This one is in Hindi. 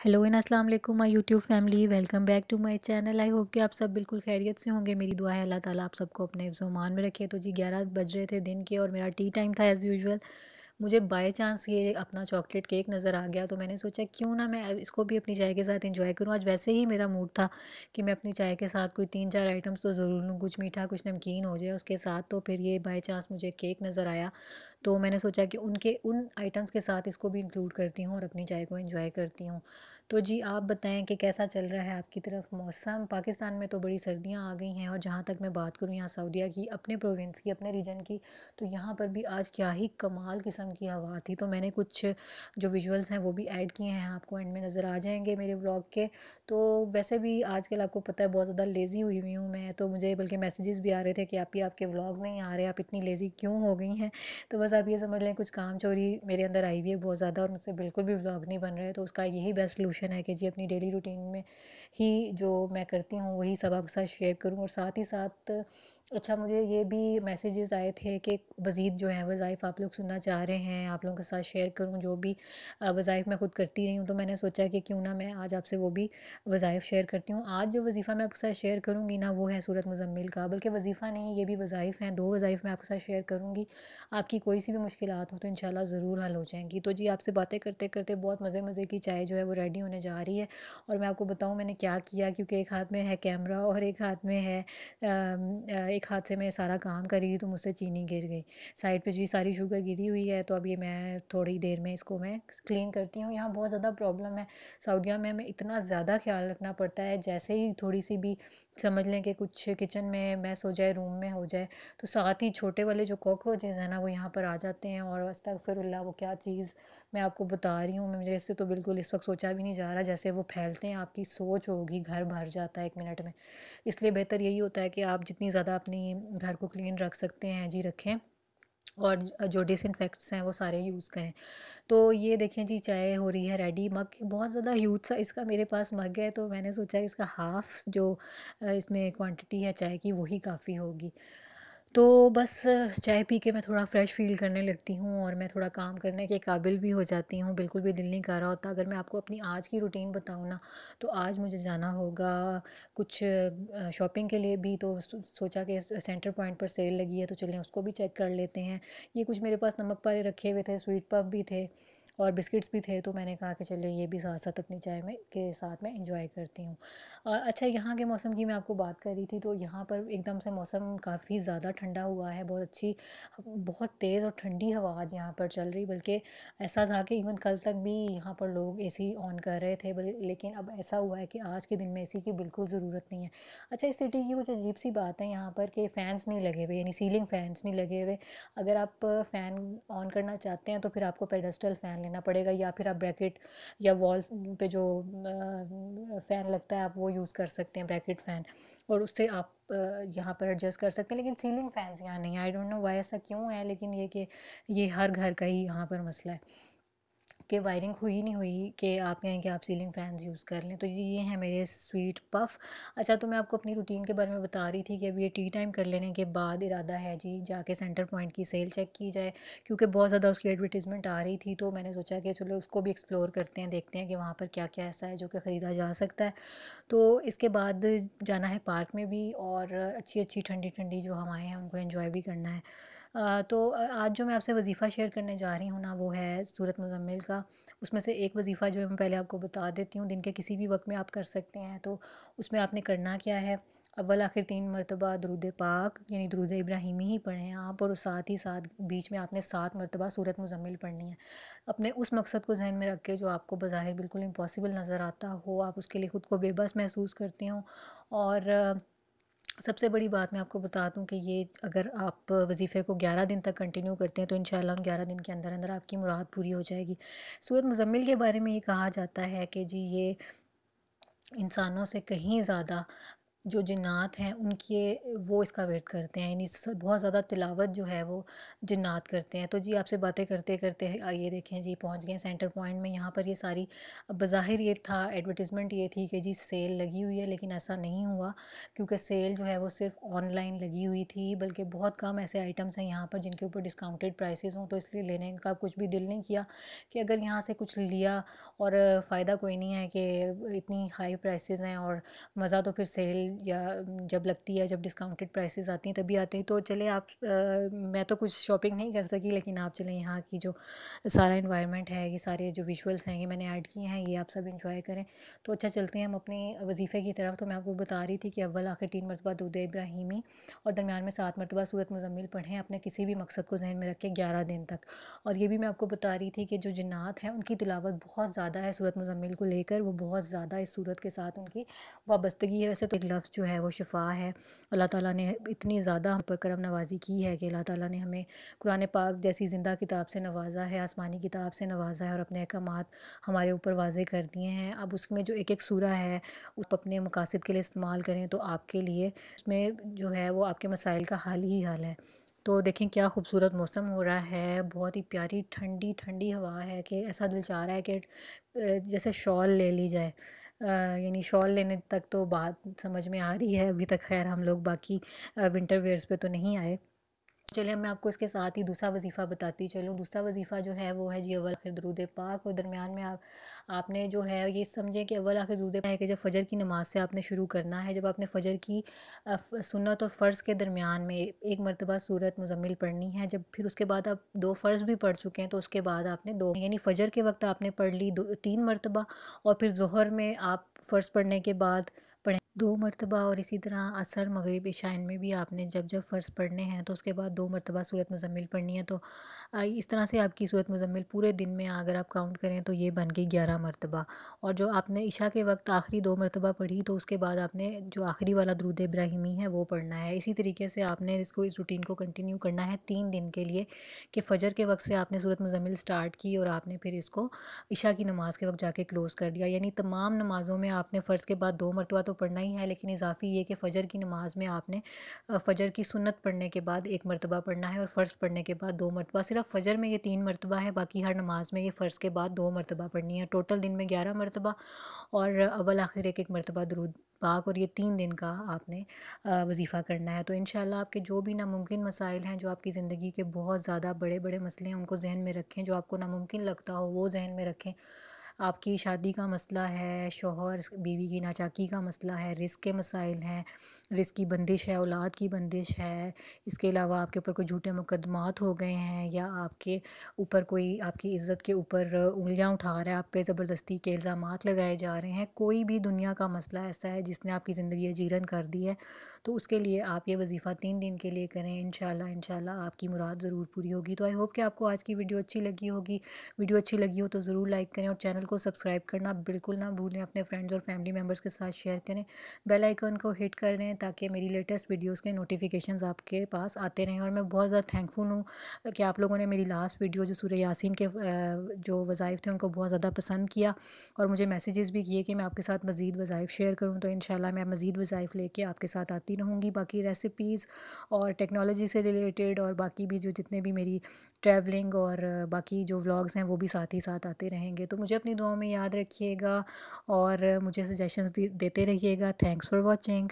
हेलो एंड अस्सलाम वालेकुम, my YouTube family, welcome back to my channel. I hope कि आप सब बिल्कुल खैरियत से होंगे। मेरी दुआ है, अल्लाह ताला आप सबको अपने जुमान में रखे। तो जी, ग्यारह बज रहे थे दिन के और मेरा टी टाइम था एज़ यूजुअल मुझे बाय चांस ये अपना चॉकलेट केक नज़र आ गया तो मैंने सोचा क्यों ना मैं इसको भी अपनी चाय के साथ इंजॉय करूँ। आज वैसे ही मेरा मूड था कि मैं अपनी चाय के साथ कोई तीन चार आइटम्स तो ज़रूर लूँ, कुछ मीठा, कुछ नमकीन हो जाए उसके साथ तो फिर ये बाई चांस मुझे केक नज़र आया। तो मैंने सोचा कि उनके, उन आइटम्स के साथ इसको भी इंक्लूड करती हूँ और अपनी चाय को इन्जॉय करती हूँ। तो जी, आप बताएँ कि कैसा चल रहा है आपकी तरफ़ मौसम? पाकिस्तान में तो बड़ी सर्दियाँ आ गई हैं और जहाँ तक मैं बात करूँ यहाँ सऊदीया की, अपने प्रोविंस की, अपने रीजन की तो यहाँ पर भी आज क्या ही कमाल किस्म की हवा थी। तो मैंने कुछ जो विजुअल्स हैं वो भी ऐड किए हैं, आपको एंड में नज़र आ जाएँगे मेरे ब्लॉग के। तो वैसे भी आजकल आपको पता है बहुत ज़्यादा लेज़ी हुई हुई हूँ मैं तो मुझे बल्कि मैसेजेस भी आ रहे थे कि आप ही आपके ब्लॉग नहीं आ रहे, आप इतनी लेज़ी क्यों हो गई हैं? तो बस आप ये समझ लें कुछ काम चोरी मेरे अंदर आई हुई है बहुत ज़्यादा और मुझसे बिल्कुल भी ब्लॉग नहीं बन रहे तो उसका यही बेस्ट सोल्यूशन है कि जी अपनी डेली रूटीन में ही जो मैं करती हूँ, वही सब आपके साथ शेयर करूँ और साथ ही साथ अच्छा मुझे ये भी मैसेजेस आए थे कि मज़ीद जो है, वज़ाइफ़ आप लोग सुनना चाह रहे हैं, आप लोगों के साथ शेयर करूँ, जो भी वज़ाइफ़ मैं ख़ुद करती रही हूँ तो मैंने सोचा कि क्यों ना मैं आज आपसे वो भी वज़ाइफ़ शेयर करती हूँ। आज जो वजीफ़ा मैं आपके साथ शेयर करूँगी ना, वो है सूरत मुजम्मिल का, बल्कि वजीफ़ा नहीं, ये भी वज़ाइफ़ हैं, दो वज़ाइफ़ मैं आपके साथ शेयर करूँगी। आपकी कोई सी भी मुश्किल हो तो इन ज़रूर हल हो जाएँगी। तो जी, आपसे बातें करते करते बहुत मज़े मज़े की चाय जो है, वो रेडी होने जा रही है और मैं आपको बताऊँ मैंने क्या किया, क्योंकि एक हाथ में है कैमरा और एक हाथ में है एक हाथ से मैं सारा काम कर रही थी तो मुझसे चीनी गिर गई। साइड पे जी सारी शुगर गिरी हुई है तो अभी मैं थोड़ी देर में इसको मैं क्लीन करती हूँ। यहाँ बहुत ज़्यादा प्रॉब्लम है। सऊदिया में हमें इतना ज़्यादा ख्याल रखना पड़ता है। जैसे ही थोड़ी सी भी समझ लें कि कुछ किचन में मैस हो जाए, रूम में हो जाए तो साथ ही छोटे वाले जो कॉकरोचेज़ हैं ना, वो यहाँ पर आ जाते हैं और अस्तगफिरुल्लाह, वो क्या चीज़ मैं आपको बता रही हूँ। मुझे इससे तो बिल्कुल इस वक्त सोचा भी नहीं जा रहा, जैसे वो फैलते हैं, आपकी सोच होगी, घर भर जाता है एक मिनट में। इसलिए बेहतर यही होता है कि आप जितनी ज़्यादा अपनी घर को क्लीन रख सकते हैं, जी रखें। और जो डिसइनफेक्ट्स हैं वो सारे यूज़ करें। तो ये देखें जी, चाय हो रही है रेडी मग बहुत ज़्यादा ह्यूज सा इसका मेरे पास मग है तो मैंने सोचा इसका हाफ़ जो इसमें क्वांटिटी है चाय की वही काफ़ी होगी। तो बस चाय पी के मैं थोड़ा फ्रेश फ़ील करने लगती हूँ और मैं थोड़ा काम करने के काबिल भी हो जाती हूँ। बिल्कुल भी दिल नहीं कर रहा होता। अगर मैं आपको अपनी आज की रूटीन बताऊँ ना तो आज मुझे जाना होगा कुछ शॉपिंग के लिए भी। तो सोचा कि सेंटर पॉइंट पर सेल लगी है तो चलें, उसको भी चेक कर लेते हैं। ये कुछ मेरे पास नमक पारे रखे हुए थे स्वीट पफ भी थे। और बिस्किट्स भी थे तो मैंने कहा कि चलिए ये भी साथ साथ अपनी चाय में, के साथ में इंजॉय करती हूँ। अच्छा यहाँ के मौसम की मैं आपको बात कर रही थी तो यहाँ पर एकदम से मौसम काफ़ी ज़्यादा ठंडा हुआ है, बहुत अच्छी बहुत तेज़ और ठंडी हवा आज यहाँ पर चल रही, बल्कि ऐसा था कि इवन कल तक भी यहाँ पर लोग एसी ऑन कर रहे थे लेकिन अब ऐसा हुआ है कि आज के दिन में एसी की बिल्कुल ज़रूरत नहीं है। अच्छा इस सिटी की कुछ अजीब सी बात है यहाँ पर कि फ़ैन्स नहीं लगे हुए, यानी सीलिंग फ़ैन्स नहीं लगे हुए। अगर आप फ़ैन ऑन करना चाहते हैं तो फिर आपको पेडस्टल फ़ैन लेना पड़ेगा या फिर आप ब्रैकेट या वॉल पे जो फ़ैन लगता है आप वो यूज़ कर सकते हैं, ब्रैकेट फ़ैन। और उससे आप यहाँ पर एडजस्ट कर सकते हैं, लेकिन सीलिंग फ़ैन्स यहाँ नहीं आई डोंट नो वाई ऐसा क्यों है, लेकिन ये कि ये हर घर का ही यहाँ पर मसला है। कि वायरिंग हुई नहीं हुई कि आप कहें कि आप सीलिंग फ़ैन्स यूज़ कर लें तो ये हैं मेरे स्वीट पफ़ अच्छा तो मैं आपको अपनी रूटीन के बारे में बता रही थी कि अभी ये टी टाइम कर लेने के बाद इरादा है जी, जाके सेंटर पॉइंट की सेल चेक की जाए, क्योंकि बहुत ज़्यादा उसकी एडवर्टीज़मेंट आ रही थी तो मैंने सोचा कि चलो उसको भी एक्सप्लोर करते हैं, देखते हैं कि वहाँ पर क्या क्या ऐसा है जो कि ख़रीदा जा सकता है। तो इसके बाद जाना है पार्क में भी और अच्छी अच्छी ठंडी ठंडी जो हवाएँ हैं उनको इन्जॉय भी करना है। तो आज जो मैं आपसे वजीफ़ा शेयर करने जा रही हूँ ना, वो है सूरत मुजम्मिल उसमें से एक वजीफ़ा जो है मैं पहले आपको बता देती हूँ, दिन के किसी भी वक्त में आप कर सकते हैं। तो उसमें आपने करना क्या है? अव्वल, आखिर तीन मरतबा दरुद पाक, यानी दरुद इब्राहिमी ही पढ़ें आप, और साथ ही साथ बीच में आपने सात मरतबा सूरत मुजम्मिल पढ़नी है। अपने उस मकसद को जहन में रख के जो आपको बज़ाहिर बिल्कुल इम्पॉसिबल नज़र आता हो, आप उसके लिए ख़ुद को बेबस महसूस करते हो, और सबसे बड़ी बात मैं आपको बता दूँ कि ये अगर आप वजीफ़े को 11 दिन तक कंटिन्यू करते हैं तो इन उन ग्यारह दिन के अंदर अंदर आपकी मुराद पूरी हो जाएगी। सूरत मुजम्मिल के बारे में ये कहा जाता है कि जी ये इंसानों से कहीं ज़्यादा जो जिन्नात हैं, उनके वो इसका वेट करते हैं। यानी बहुत ज़्यादा तिलावत जो है वो जिन्नात करते हैं। तो जी, आपसे बातें करते करते ये देखें जी, पहुँच गए सेंटर पॉइंट में। यहाँ पर ये सारी, बज़ाहिर ये था, एडवर्टिज़मेंट ये थी कि जी, सेल लगी हुई है, लेकिन ऐसा नहीं हुआ। क्योंकि सेल जो है वो सिर्फ़ ऑनलाइन लगी हुई थी, बल्कि बहुत कम ऐसे आइटम्स हैं यहाँ पर जिनके ऊपर डिस्काउंटेड प्राइसेस हों। तो इसलिए लेने का कुछ भी दिल नहीं किया कि अगर यहाँ से कुछ लिया और फ़ायदा कोई नहीं है कि इतनी हाई प्राइसेस हैं और मज़ा तो फिर सेल या जब लगती है जब डिस्काउंटेड प्राइसेस आती हैं तभी आते हैं। तो चले आप आ, मैं तो कुछ शॉपिंग नहीं कर सकी लेकिन आप चले यहाँ की जो सारा इन्वायरमेंट है ये सारे जो विजुअल्स हैं ये मैंने ऐड किए हैं ये आप सब इंजॉय करें। तो अच्छा चलते हैं हम अपने वजीफ़े की तरफ़। तो मैं आपको बता रही थी कि अव्वल आखिर तीन मरतबा दूध इब्राहिमी और दरमियान में सात मरतबा सूरत मुजम्मिल पढ़ें अपने किसी भी मकसद को जहन में रख के ग्यारह दिन तक। और ये भी मैं आपको बता रही थी कि जो जन्नात हैं उनकी तिलावत बहुत ज़्यादा है सूरत मुजम्मिल को लेकर। वो बहुत ज़्यादा इस सूरत के साथ उनकी वाबस्तगी है। वैसे तो लफ्ज़ जो है वो शिफा है। अल्लाह ताला ने इतनी ज़्यादा हम पर करम नवाजी की है कि अल्लाह ताला ने हमें कुरान पाक जैसी ज़िंदा किताब से नवाजा है, आसमानी किताब से नवाजा है और अपने अहकाम हमारे ऊपर वाजे कर दिए हैं। अब उसमें जो एक एक सूरा है, उस अपने मकासद के लिए इस्तेमाल करें तो आपके लिए उसमें जो है वो आपके मसाइल का हाल ही हाल है। तो देखें क्या खूबसूरत मौसम हो रहा है, बहुत ही प्यारी ठंडी ठंडी हवा है कि ऐसा दिल चाह रहा है कि जैसे शॉल ले ली जाए। यानी शॉल लेने तक तो बात समझ में आ रही है। अभी तक खैर हम लोग बाकी विंटर वेयर्स पे तो नहीं आए। चलिए मैं आपको इसके साथ ही दूसरा वजीफ़ा बताती चलूँ। दूसरा वजीफ़ा जो है वो है जी अव्वल आखिर दरूद पाक और दरमियान में आप, आपने जो है ये समझें कि अवल आखिर दरूद है कि जब फ़जर की नमाज़ से आपने शुरू करना है, जब आपने फ़जर की सुन्नत और फ़र्ज़ के दरमियान में एक मरतबा सूरत मुजम्मिल पढ़नी है, जब फिर उसके बाद आप दो फ़र्ज़ भी पढ़ चुके हैं तो उसके बाद आपने दो, यानी फ़जर के वक्त आपने पढ़ ली दो, तीन मरतबा और फिर जहर में आप फ़र्ज़ पढ़ने के बाद दो मरतबा और इसी तरह असर मगरब इशाइन में भी आपने जब जब फ़र्ज़ पढ़ने हैं तो उसके बाद दो मरतबा सूरत मुजम्मिल पढ़नी है। तो इस तरह से आपकी सूरत मुजम्मिल पूरे दिन में अगर आप काउंट करें तो ये बन गई ग्यारह मरतबा। और जो आपने इशा के वक्त आखिरी दो मरतबा पढ़ी तो उसके बाद आपने जो आखिरी वाला दरूद इब्राहिमी है, वो पढ़ना है। इसी तरीके से आपने इसको, इस रूटीन को कंटिन्यू करना है तीन दिन के लिए कि फ़जर के वक्त से आपने सूरत मुजम्मिल स्टार्ट की और आपने फिर इसको इशा की नमाज़ के वक्त जाके क्लोज़ कर दिया। यानी तमाम नमाज़ों में आपने फ़र्ज़ के बाद दो मरतबा तो पढ़ना ही है, लेकिन इजाफ़ी ये कि फ़जर की नमाज़ में आपने फ़जर की सुन्नत पढ़ने के बाद एक मरतबा पढ़ना है और फ़र्ज़ पढ़ने के बाद दो मरतबा, सिर्फ़ फ़जर में ये तीन मरतबा है, बाकी हर नमाज़ में ये फ़र्ज़ के बाद दो मरतबा पढ़नी है। टोटल दिन में ग्यारह मरतबा और अवल आखिर एक एक मरतबा दरूद पाक और ये तीन दिन का आपने वजीफ़ा करना है। तो इन आपके जो भी नामुमकिन मसाइल हैं, जो आपकी ज़िंदगी के बहुत ज़्यादा बड़े बड़े मसले हैं, उनको जहन में रखें, जो आपको नामुमकिन लगता हो वो जहन में रखें। आपकी शादी का मसला है, शोहर, बीवी की नाचाकी का मसला है, रिस्क के मसाइल हैं, रिस्क की बंदिश है, औलाद की बंदिश है, इसके अलावा आपके ऊपर कोई झूठे मुकदमात हो गए हैं या आपके ऊपर कोई, आपकी इज़्ज़त के ऊपर उंगलियाँ उठा रहा है, आप पे ज़बरदस्ती के इल्ज़ाम लगाए जा रहे हैं, कोई भी दुनिया का मसला ऐसा है जिसने आपकी ज़िंदगी जीरन कर दी है तो उसके लिए आप ये वजीफ़ा तीन दिन के लिए करें इन शाला आपकी मुराद ज़रूर पूरी होगी तो आई होप कि आपको आज की वीडियो अच्छी लगी होगी, वीडियो अच्छी लगी हो तो ज़रूर लाइक करें और चैनल को सब्सक्राइब करना बिल्कुल ना भूलें, अपने फ्रेंड्स और फैमिली मेंबर्स के साथ शेयर करें। बेल आइकन को हिट कर दें ताकि मेरी लेटेस्ट वीडियोस के नोटिफिकेशंस आपके पास आते रहें। और मैं बहुत ज़्यादा थैंकफुल हूँ कि आप लोगों ने मेरी लास्ट वीडियो जो सूर्य यासिन के जो वज़ाइफ थे, उनको बहुत ज़्यादा पसंद किया और मुझे मैसेजेस भी किए कि मैं आपके साथ मज़ीद वज़ाइफ शेयर करूँ। तो इन मैं मज़ीद वज़ाइफ लेके आपके साथ आती रहूँगी। बाकी रेसिपीज़ और टेक्नोलॉजी से रिलेटेड और बाकी भी जो जितने भी मेरी ट्रैवलिंग और बाकी जो व्लॉग्स हैं वो भी साथ ही साथ आते रहेंगे। तो मुझे अपनी दुआओं में याद रखिएगा और मुझे सजेशंस देते रहिएगा। Thanks for watching